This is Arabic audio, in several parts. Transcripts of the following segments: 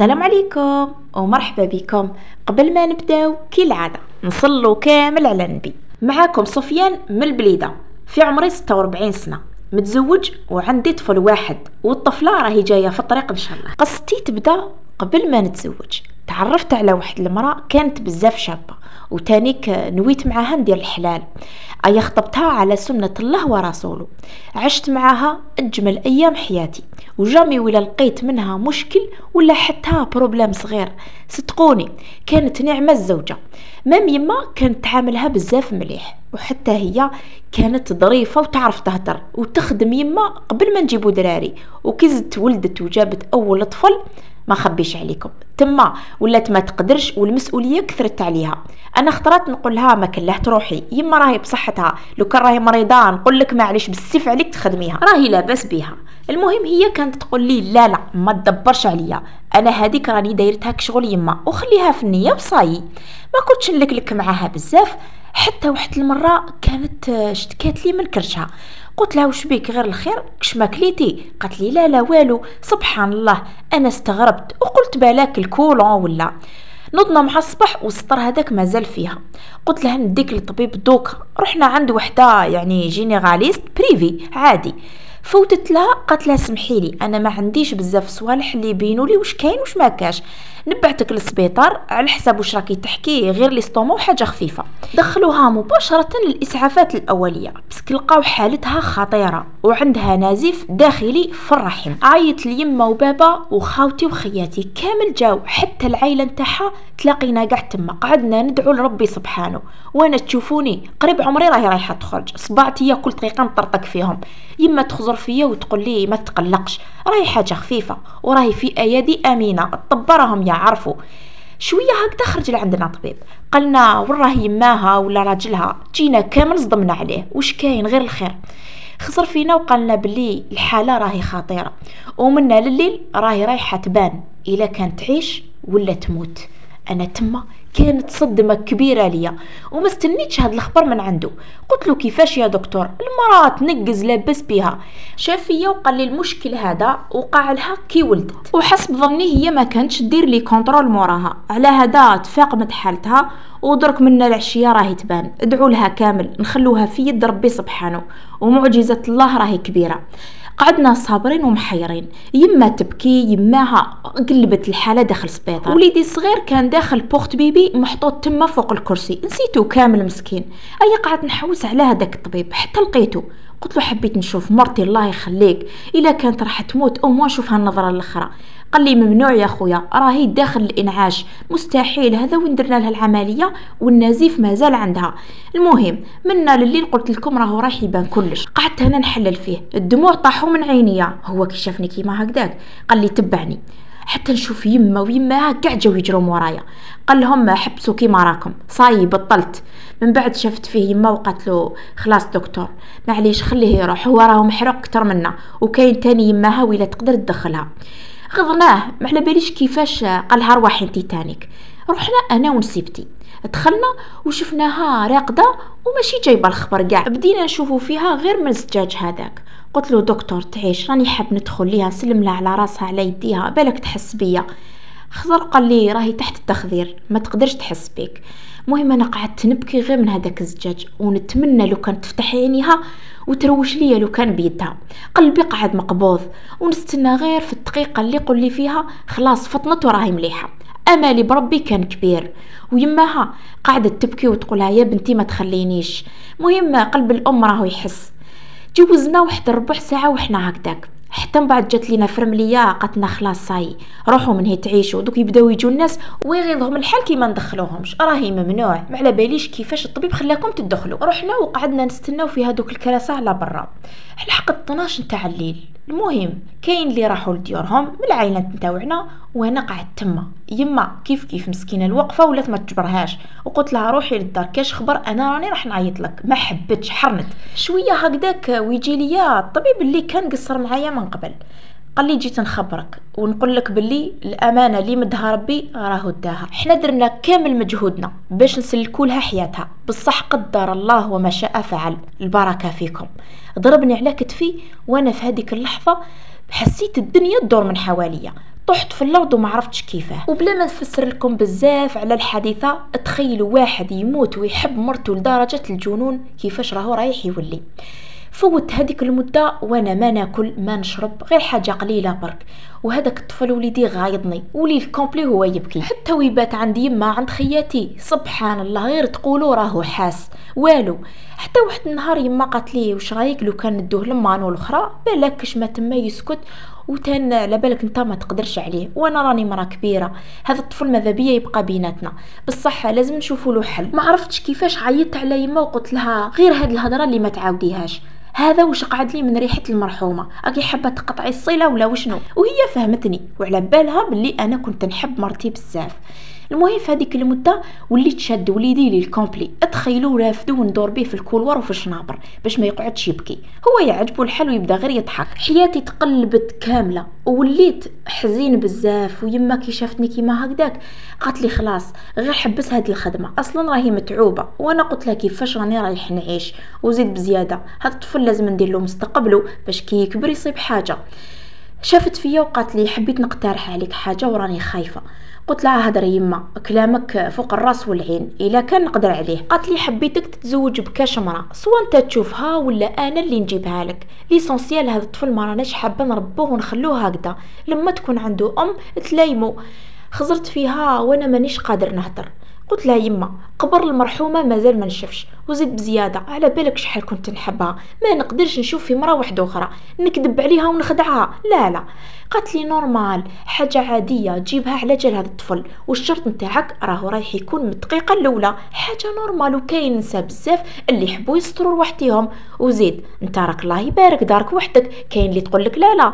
السلام عليكم ومرحبا بكم. قبل ما نبداو كالعادة نصلوا كامل على النبي. معاكم سفيان من البليدة. في عمري 46 سنة. متزوج وعندي طفل واحد والطفلة راهي جاية في الطريق إن شاء الله. قصتي تبدأ قبل ما نتزوج. تعرفت على واحد المرأة كانت بزاف شابة وتانيك نويت معاها ندير الحلال. أي خطبتها على سنة الله ورسوله. عشت معاها أجمل أيام حياتي. و jamais ولا لقيت منها مشكل ولا حتى problème صغير. صدقوني كانت نعمة الزوجة. même يما كانت تعاملها بزاف مليح. وحتى هي كانت ظريفة وتعرف تهدر. وتخدم يما قبل ما نجيبو دراري. وكي ولدت وجابت أول طفل ما خبيش عليكم. تما ولات ما تقدرش والمسؤولية كثرت عليها. أنا خطرات نقول لها ما كلهت روحي. يما راهي بصحتها. لو كان راهي مريضة نقول لك معليش بالسيف عليك تخدميها. راهي لاباس بها المهم هي كانت تقول لي لا لا ما تدبرش عليا. أنا هذيك راني دايرتها كشغل يما. وخليها في النية وصاي ما كنتش نلكلك معاها بزاف. حتى واحد المرة كانت اشتكات لي من كرشها. قلت لها وش بيك غير الخير؟ كش ما كليتي؟ قالت لي لا لا والو سبحان الله أنا استغربت. وقلت بالاك ال colon ولا؟ نضنا مع الصباح والسطر هذاك مازال فيها. قلت لها نديك للطبيب دوكا رحنا عند وحدة يعني généraliste privé عادي. فوتت لها قالت لها سمحي لي أنا ما عنديش بزاف صوالح اللي يبينوا لي واش كاين واش ما كاش. نبعتك للسبيطار على حساب واش راكي تحكي غير les symptômes حاجة خفيفة. دخلوها مباشرة للإسعافات الأولية بس لقاو حالتها خطيرة وعندها نزيف داخلي في الرحم. عيط ليما وبابا وخاوتي وخياتي كامل جاو حتى العائله نتاعها تلاقينا قاع تما. قعدنا ندعو لربي سبحانه. وأنا تشوفوني قريب عمري راهي رايحة تخرج. صبعتي كل دقيقه نطرطق فيهم. يما تخزر فيا وتقول لي ما تقلقش راهي حاجة خفيفة وراهي في أيادي امينه الطب راهم يعرفوا. شوية هكذا خرج لعندنا طبيب قالنا وراه يماها ولا راجلها جينا كامل صدمنا عليه وش كاين غير الخير؟ خسر فينا وقالنا بلي الحالة راهي خطيرة ومنا لليل راهي رايحة تبان إلا كانت تعيش ولا تموت. أنا تما كانت صدمة كبيرة ليا وما استنيتش هاد الخبر من عنده. قلت له كيفاش يا دكتور؟ المرأة تنقز لابس بها. شاف فيا وقال لي المشكل هذا وقع لها كي ولدت. وحسب ظني هي ما كانتش دير les contrôles موراها. على هذا تفاقمت حالتها ودرك منا العشية راهي تبان. ادعوا لها كامل نخلوها في يد ربي سبحانه. ومعجزة الله راهي كبيرة. قعدنا صابرين ومحيرين. يما تبكي يماها قلبت الحالة داخل سبيطار. وليدي الصغير كان داخل بوخت بيبي محطوط تما فوق الكرسي. نسيتو كامل مسكين. أي قعدت نحوس على هذاك الطبيب حتى لقيته قلت له حبيت نشوف مرتي الله يخليك. إلا كانت راح تموت أو ما نشوفها النظرة الأخرى. قال لي ممنوع يا خويا راهي داخل الإنعاش. مستحيل هذا وين درنا لها العملية؟ والنزيف مازال عندها. المهم منا لليل قلت لكم راهو رايح يبان كلش. قعدت هنا نحلل فيه. الدموع طاحوا من عينيا هو كي شافني كيما هكذاك. قال لي تبعني. حتى نشوف يما ويماها كاع جاو يجروا مورايا. قال لهم حبسوا كيما راكم صاي بطلت. من بعد شفت فيه يما وقالت له خلاص دكتور. معليش خليه يروح. هو راهو محروق أكثر منا. وكاين تاني يماها ولا تقدر تدخلها. غضناه. ما على باليش كيفاش قالها روحي أنتي تانيك. رحنا أنا ونسيبتي. دخلنا وشفناها راقدة وماشي جايبة الخبر كاع. بدينا نشوفو فيها غير من الزجاج هذاك. قلت له دكتور تعيش راني حاب ندخل ليها نسلم لها على راسها على يديها بالك تحس بيا. خزر قال لي راهي تحت التخدير ما تقدرش تحس بيك. المهم أنا قعدت نبكي غير من هذاك الزجاج ونتمنى لو كانت تفتح عينيها وتروش ليا لو كان بيدها. قلبي قعد مقبوض ونستنى غير في الدقيقة اللي قل لي فيها خلاص فطنت وراهي مليحة. امالي بربي كان كبير. ويماها قعدت تبكي وتقولها يا بنتي ما تخلينيش. مهم قلب الأم راهو يحس. جوزنا واحد ربع ساعة وحنا هكذاك. حتى من بعد جات لينا فرملية قالتنا خلاص صاي. روحوا من هي تعيشوا. دوك يبداو يجوا الناس ويغيظهم الحال كي ما ندخلوهمش. راهي ممنوع. ما على باليش كيفاش الطبيب خلاكم تدخلوا. رحنا وقعدنا نستناو في هذوك الكراسة على برا. لحق 12 نتاع الليل. المهم كاين اللي راحوا لديورهم من العائله نتاوعنا وأنا قعدت تما. يما كيف كيف مسكينة الوقفة ولات ما تجبرهاش؟ وقلت لها روحي للدار كاش خبر؟ أنا راني راح نعيط لك. ما حبتش حرنت. شوية هكذاك ويجي ليا الطبيب اللي كان قصر معايا من قبل. قال لي جيت نخبرك ونقول لك باللي الأمانة اللي مدها ربي راهو داها. حنا درنا كامل مجهودنا باش نسلكوا لها حياتها. بصح قدر الله وما شاء فعل. البركة فيكم. ضربني على كتفي وأنا في هذيك اللحظة حسيت الدنيا تدور من حواليا. طحت في الأرض وما عرفتش كيفاه. وبلا ما نفسر لكم بزاف على الحادثة تخيلوا واحد يموت ويحب مرته لدرجة الجنون كيفاش راهو رايح يولي. فوت هذيك المدة وأنا ما ناكل ما نشرب غير حاجة قليلة برك. وهذاك الطفل وليدي غايضني والليل complet هو يبكي. حتى ويبات عند يما عند خياتي سبحان الله غير تقولوا راهو حاس. والو حتى واحد النهار يما قالت لي واش رايك لو كان ندوه لمانو الأخرى؟ بالك ما تما يسكت وتان على بالك انت ما تقدرش عليه. وأنا راني مرا كبيرة هذا الطفل ماذا بيا يبقى بيناتنا. بصح لازم نشوفوا له حل. ما عرفتش كيفاش عيطت على يما وقلت لها غير هاد الهضرة اللي ما تعاوديهاش. هذا وش قعد لي من ريحة المرحومة؟ أكي حابة تقطعي الصلة ولا وشنو؟ وهي فهمتني وعلى بالها باللي أنا كنت نحب مرتي بزاف. المهم في هذيك المدة وليت شاد وليدي الليل complet. اتخيلوا رافدو وندور به في ال couloir وفي الشنابر باش ما يقعدش يبكي. هو يعجبو الحال ويبدا غير يضحك. حياتي تقلبت كاملة ووليت حزين بزاف ويما كي شافتني كيما هكذاك قالت لي خلاص غير حبس هاد الخدمة. أصلا راهي متعوبة وأنا قلت لها كيفاش راني رايح نعيش وزيد بزيادة. هاد الطفل لازم ندير له مستقبله باش كي يكبر يصيب حاجة. شافت فيا وقالت لي حبيت نقترح عليك حاجة وراني خايفة. قلت لها هضر يما كلامك فوق الرأس والعين. إلا كان نقدر عليه. قالت لي حبيتك تتزوج بكاش مرا سواء أنت تشوفها ولا أنا اللي نجيبها لك؟ l'essentiel هذا الطفل ما راناش حابة نربوه ونخلوه هكذا. لما تكون عنده أم تلايمو خزرت فيها وأنا مانيش قادر نهضر قلت لها يما قبر المرحومة مازال ما نشفش وزيد بزيادة على بالك شحال كنت نحبها؟ ما نقدرش نشوف في مرا واحدة أخرى نكذب عليها ونخدعها. لا لا. قالت لي normal حاجة عادية تجيبها على جال هذا الطفل والشرط نتاعك راهو رايح يكون من الدقيقة الأولى. حاجة normal وكاين نساء بزاف اللي يحبوا يستروا لوحديهم. وزيد أنت راك الله يبارك دارك وحدك كاين اللي تقول لك لا لا.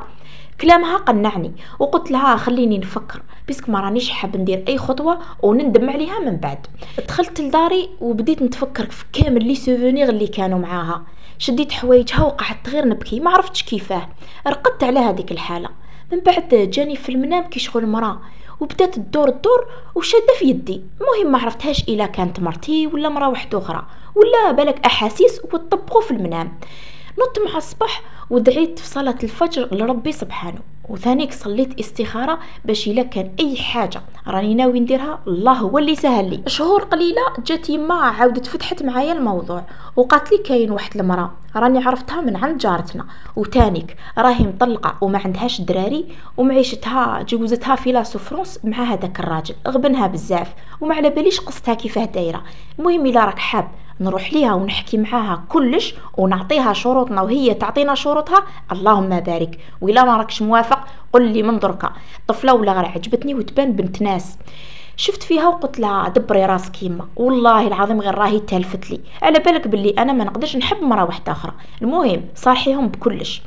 كلامها قنعني وقلت لها خليني نفكر puisque ما رانيش حاب ندير أي خطوة ونندم عليها من بعد. دخلت لداري وبديت نتفكر في كامل les souvenirs اللي كانوا معاها. شديت حوايجها وقعدت غير نبكي ما عرفتش كيفاه. رقدت على هذيك الحالة. من بعد جاني في المنام كي شغل مراه وبدات تدور الدور وشادة في يدي. المهم ما عرفتهاش إلا كانت مرتي ولا مرا واحدة أخرى ولا بالك أحاسيس وتطبقوا في المنام نط مع الصباح ودعيت في صلاة الفجر لربي سبحانه. وثانيك صليت استخارة باش إلا كان أي حاجة راني ناوي نديرها الله هو اللي سهل لي. شهور قليلة جات يما عاودت فتحت معايا الموضوع وقالت لي كاين واحد المرأة راني عرفتها من عند جارتنا. وتانيك راهي مطلقة وما عندهاش دراري ومعيشتها جوزتها في la souffrance مع هذاك الراجل غبنها بزاف وما على باليش قصتها كيفاه دايرة. المهم إلا راك حاب نروح ليها ونحكي معاها كلش ونعطيها شروطنا وهي تعطينا شروطها. اللهم بارك. وإلا ما راكش موافق قل لي من دركا طفلة ولا غير عجبتني وتبان بنت ناس. شفت فيها وقلت لها دبري راسك يما. والله العظيم غير راهي تالفت لي. على بالك باللي أنا ما نقدرش نحب مرا واحدة أخرى. المهم صالحيهم بكلش.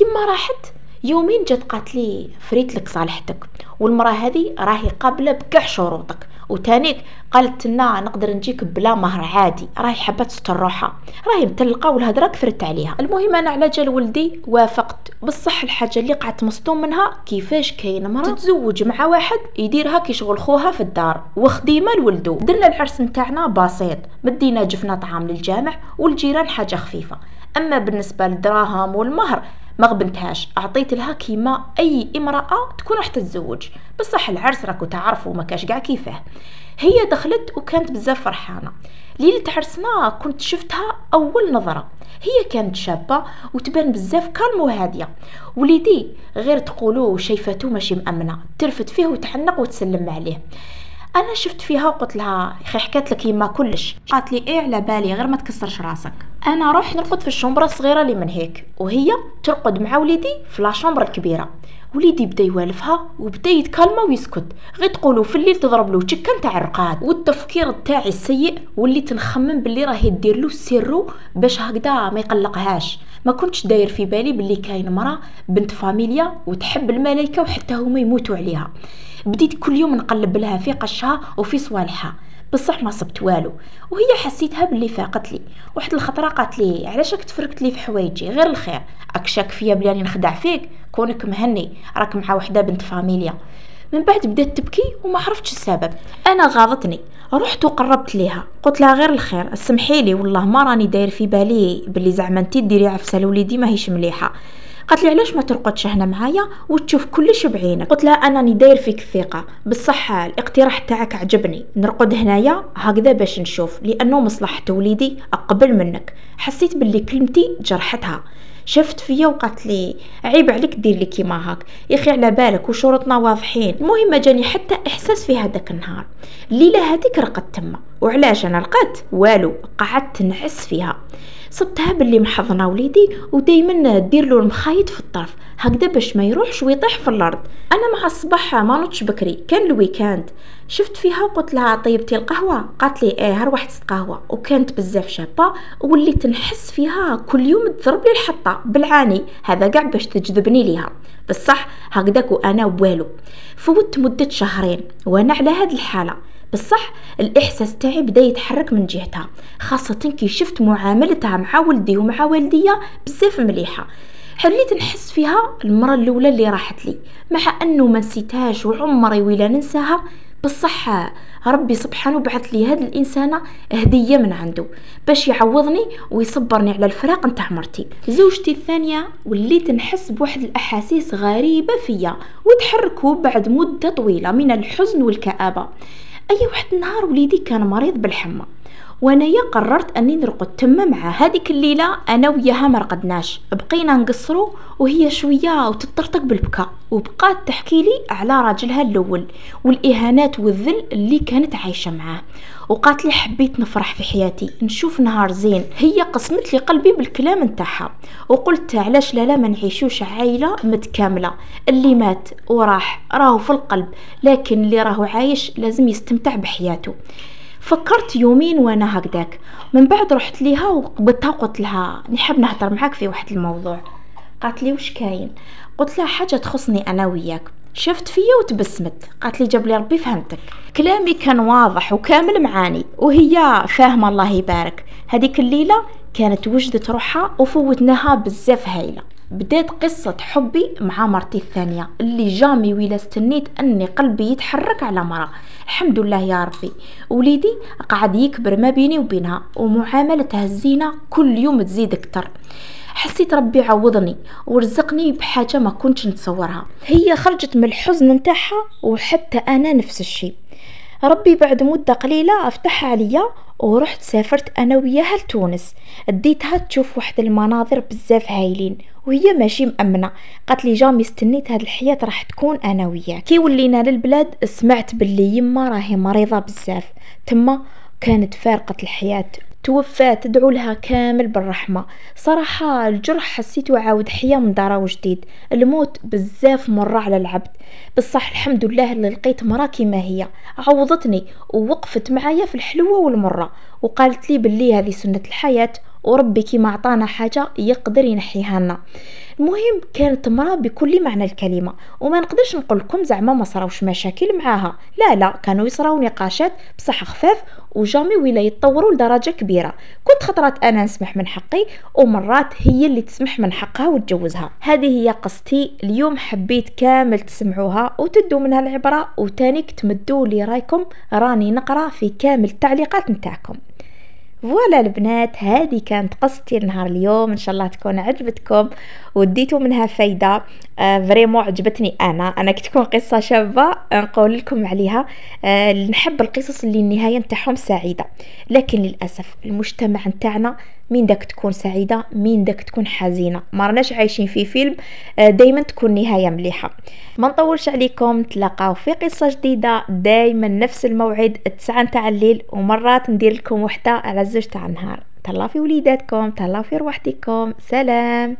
يما راحت. يومين جات قالت لي فريت لك صالحتك. والمراه هذه راهي قابلة بكاع شروطك. وتانيك قالت لنا نقدر نجيك بلا مهر عادي راهي حابه تستر روحها راهي متلقة والهضرة كثرت عليها. المهم أنا على جال ولدي وافقت بصح الحاجة اللي قعدت مصدوم منها كيفاش كاين مرا تتزوج مع واحد يديرها كي شغل خوها في الدار وخديمة لولدو. درنا العرس نتاعنا بسيط مدينا جفنا طعام للجامع والجيران حاجة خفيفة. أما بالنسبة للدراهم والمهر ما غبنتهاش عطيت لها كيما أي امرأة تكون راح تتزوج. بصح العرس راكو تعرفوا ما كاش كاع كيفاه هي دخلت وكانت بزاف فرحانة. ليلة عرسنا كنت شفتها أول نظرة. هي كانت شابة وتبان بزاف كالم وهادية. وليدي غير تقولوا شايفاتو ماشي مأمنة. ترفد فيه وتحنق وتسلم عليه. أنا شفت فيها وقلت لها أخي حكيت لك يما كلش. قالت لي إيه على بالي غير ما تكسرش راسك. أنا رحت نرقد في الشومبرة الصغيرة اللي من هيك وهي ترقد مع وليدي في لاشومبره الكبيرة. وليدي بدا يوالفها وبدا يتكلم ويسكت. غير تقولوا في الليل تضرب له تشكا نتاع الرقاد. والتفكير تاعي السيء وليت نخمم باللي راهي دير له sirop باش هكذا ما يقلقهاش. ما كنتش داير في بالي باللي كاين مرا بنت فاميليا وتحب الملائكه وحتى هما يموتوا عليها. بديت كل يوم نقلب لها في قشها وفي صوالحها. بصح ما صبت والو. وهي حسيتها باللي فاقت لي. واحد الخطرة قالت لي علاش راك تفركت لي في حوايجي؟ غير الخير. راك شاك فيا بلي راني نخدع فيك. كونك مهني. راك مع وحدة بنت فاميليا. من بعد بدأت تبكي وما عرفتش السبب. أنا غاضتني. رحت وقربت ليها. قلت لها غير الخير. سمحي لي والله ما راني داير في بالي بلي زعما انت ديري عفسة لوليدي ماهيش مليحة. قالت لي علاش ما ترقدش هنا معايا وتشوف كلش بعينك؟ قلت لها أنا نداير فيك الثقة. بصح الاقتراح تاعك عجبني. نرقد هنايا هكذا باش نشوف لأنه مصلحة وليدي أقبل منك. حسيت باللي كلمتي جرحتها. شفت فيا وقالت لي عيب عليك دير لي كيما هاك. يا أخي على بالك وشروطنا واضحين المهم جاني حتى إحساس في هذاك النهار. الليلة هذيك رقدت تما وعلاش أنا رقدت والو قعدت نعس فيها. صبتها باللي محضنة وليدي ودايما دير له المخايط في الطرف هكذا باش ما يروحش ويطيح في الأرض. أنا مع الصباح ما نوضش بكري كان ال week-end. شفت فيها وقلت لها طيبتي القهوة؟ قالت لي إيه هر واحد قهوة. وكانت بزاف شابة وليت نحس فيها كل يوم تضرب لي الحطة بالعاني. هذا كاع باش تجذبني ليها. بصح هكذاك وأنا والو. فوت مدة شهرين وأنا على هاد الحالة. بصح الإحساس تاعي بدأ يتحرك من جهتها. خاصة كي شفت معاملتها مع ولدي ومع والديا بزاف مليحة. حليت نحس فيها المرة الأولى اللي راحت لي. مع أنه ما نسيتهاش وعمري ولا ننساها. بصح ربي سبحانه بعث لي هاد الإنسانة هدية من عنده باش يعوضني ويصبرني على الفراق نتاع مرتي. زوجتي الثانية وليت نحس بواحد الأحاسيس غريبة فيا وتحركوا بعد مدة طويلة من الحزن والكآبة. أي واحد النهار وليدي كان مريض بالحمى. وانايا قررت اني نرقد تما مع هذيك الليلة أنا وياها ما رقدناش بقينا نقصروا وهي شوية وتطرطق بالبكاء. وبقات تحكي لي على راجلها الأول والإهانات والذل اللي كانت عايشة معاه. وقالت لي حبيت نفرح في حياتي نشوف نهار زين. هي قسمت لي قلبي بالكلام نتاعها. وقلت علاش لا لا ما نعيشوش عائله متكاملة. اللي مات وراح راهو في القلب لكن اللي راهو عايش لازم يستمتع بحياته. فكرت يومين وأنا هكذاك. من بعد رحت ليها وقبضتها قلت لها نحب نهضر معاك في واحد الموضوع. قالت لي وش كاين؟ قلت لها حاجة تخصني أنا وياك. شفت فيا وتبسمت. قالت لي جاب لي ربي فهمتك. كلامي كان واضح وكامل معاني وهي فاهمة الله يبارك. هذيك الليلة كانت وجدت روحها وفوتناها بزاف هايلة. بدات قصة حبي مع مرتي الثانية اللي جامي ولا استنيت أني قلبي يتحرك على مرة. الحمد لله يا ربي. وليدي قعد يكبر ما بيني وبينها ومعاملتها الزينة كل يوم تزيد أكتر حسيت ربي عوضني ورزقني بحاجة ما كنتش نتصورها. هي خرجت من الحزن نتاعها وحتى أنا نفس الشي ربي بعد مدة قليلة افتح عليا ورحت سافرت أنا وياها لتونس. اديتها تشوف واحد المناظر بزاف هايلين وهي ماشي مأمنة. قالت لي جامي استنيت هاد الحياة راح تكون أنا وياه كي ولينا للبلاد سمعت باللي يما راهي مريضة بزاف. تما كانت فارقة الحياة توفات تدعو لها كامل بالرحمة. صراحة الجرح حسيته عاود حياة من دارا وجديد. الموت بزاف مرة على العبد. بصح الحمد لله اللي لقيت مرا كيما هي. عوضتني ووقفت معايا في الحلوة والمرة. وقالت لي باللي هذه سنة الحياة وربي كيما عطانا حاجة يقدر ينحيها لنا. المهم كانت مرأة بكل معنى الكلمة وما نقدرش نقول لكم زعما ما صراوش مشاكل معاها. لا لا كانوا يصراو نقاشات بصح خفاف و jamais ولا يتطوروا لدرجة كبيرة. كنت خطرات أنا نسمح من حقي ومرات هي اللي تسمح من حقها وتجوزها. هذه هي قصتي اليوم حبيت كامل تسمعوها وتدوا منها العبرة وتانيك تمدوا لي رايكم راني نقرأ في كامل التعليقات نتاعكم. voilà البنات هذه كانت قصتي نهار اليوم. إن شاء الله تكون عجبتكم. وديتوا منها فايدة. آه vraiment عجبتني أنا. أنا كي تكون قصة شابة نقول لكم عليها. آه نحب القصص اللي النهاية نتاعهم سعيدة. لكن للأسف المجتمع نتاعنا مين داك تكون سعيدة مين داك تكون حزينة. ما رناش عايشين في فيلم آه دائما تكون نهاية مليحة. ما نطولش عليكم تلاقاو في قصة جديدة دائما نفس الموعد التسعة نتاع الليل ومرات ندير لكم وحدة على زوج تاع النهار. تهلاو في وليداتكم تهلاو في رواحتكم. سلام!